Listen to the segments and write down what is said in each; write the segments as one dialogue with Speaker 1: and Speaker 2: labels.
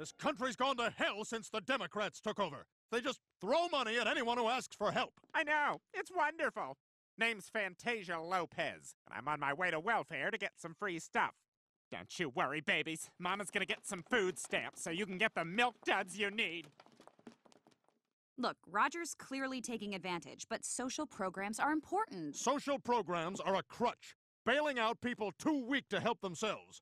Speaker 1: This country's gone to hell since the Democrats took over. They just throw money at anyone who asks for help.
Speaker 2: I know. It's wonderful. Name's Fantasia Lopez, and I'm on my way to welfare to get some free stuff. Don't you worry, babies. Mama's gonna get some food stamps so you can get the milk duds you need.
Speaker 3: Look, Roger's clearly taking advantage, but social programs are important.
Speaker 1: Social programs are a crutch, bailing out people too weak to help themselves.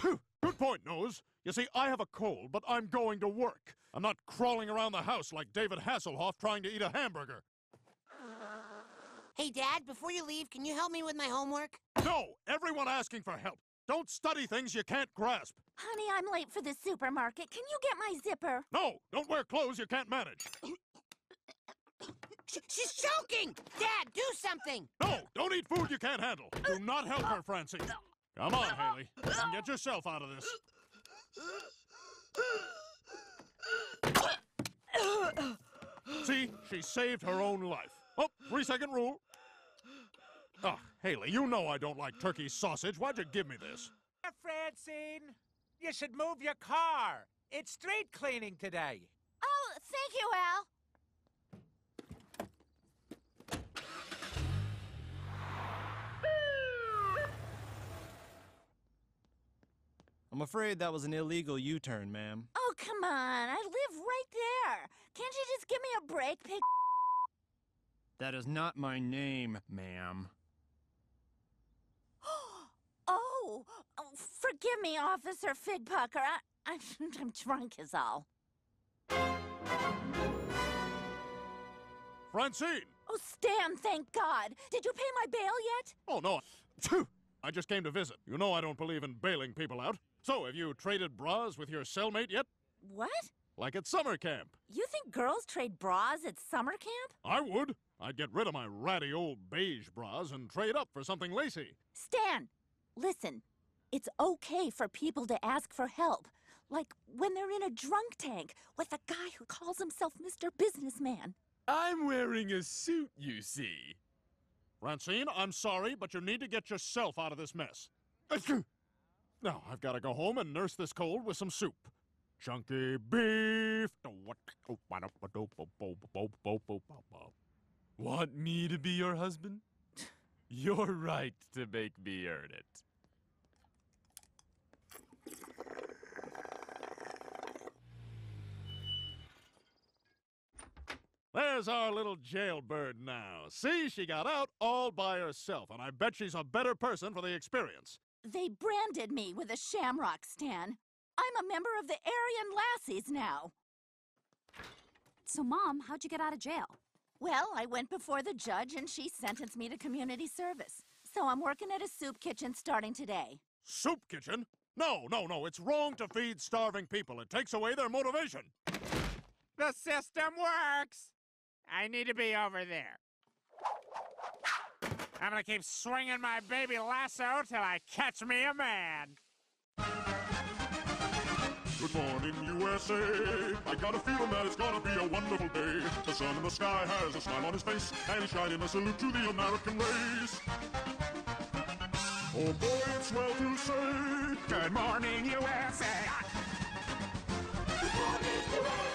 Speaker 1: Good point, Nose. You see, I have a cold, but I'm going to work. I'm not crawling around the house like David Hasselhoff trying to eat a hamburger.
Speaker 4: Hey, Dad, before you leave, can you help me with my homework?
Speaker 1: No! Everyone asking for help. Don't study things you can't grasp.
Speaker 5: Honey, I'm late for the supermarket. Can you get my zipper?
Speaker 1: No! Don't wear clothes you can't manage.
Speaker 4: She's choking! Dad, do something!
Speaker 1: No! Don't eat food you can't handle. Do not help her, Francie! Come on, Hayley. And get yourself out of this. See? She saved her own life. Oh, three second rule. Ah, Hayley, you know I don't like turkey sausage. Why'd you give me this?
Speaker 6: Francine, you should move your car. It's street cleaning today.
Speaker 5: Oh, thank you, Al.
Speaker 7: I'm afraid that was an illegal U-turn, ma'am.
Speaker 5: Oh, come on. I live right there. Can't you just give me a break, pig?
Speaker 7: That is not my name, ma'am.
Speaker 5: Oh, oh, forgive me, Officer Figpucker. I, I'm, I'm drunk is all.
Speaker 1: Francine!
Speaker 5: Oh, Stan, thank God. Did you pay my bail yet?
Speaker 1: Oh, no. Phew. I just came to visit. You know I don't believe in bailing people out. So, have you traded bras with your cellmate yet?
Speaker 5: What?
Speaker 1: Like at summer camp.
Speaker 5: You think girls trade bras at summer camp?
Speaker 1: I would. I'd get rid of my ratty old beige bras and trade up for something lacy.
Speaker 5: Stan, listen. It's okay for people to ask for help. Like when they're in a drunk tank with a guy who calls himself Mr. Businessman.
Speaker 8: I'm wearing a suit, you see.
Speaker 1: Francine, I'm sorry, but you need to get yourself out of this mess. Now, I've got to go home and nurse this cold with some soup. Chunky beef.
Speaker 8: Want me to be your husband? You're right to make me earn it.
Speaker 1: There's our little jailbird now. See, she got out all by herself, and I bet she's a better person for the experience.
Speaker 5: They branded me with a shamrock, Stan. I'm a member of the Aryan Lassies now.
Speaker 3: So, Mom, how'd you get out of jail?
Speaker 5: Well, I went before the judge and she sentenced me to community service. So I'm working at a soup kitchen starting today.
Speaker 1: Soup kitchen? No, no, no. It's wrong to feed starving people. It takes away their motivation.
Speaker 2: The system works! I need to be over there. I'm gonna keep swinging my baby lasso till I catch me a man.
Speaker 1: Good morning, USA. I got a feeling that it's gonna be a wonderful day. The sun in the sky has a smile on his face, and he's shining a salute to the American race. Oh boy, it's well to say.
Speaker 2: Good morning, USA.
Speaker 1: Good morning, USA.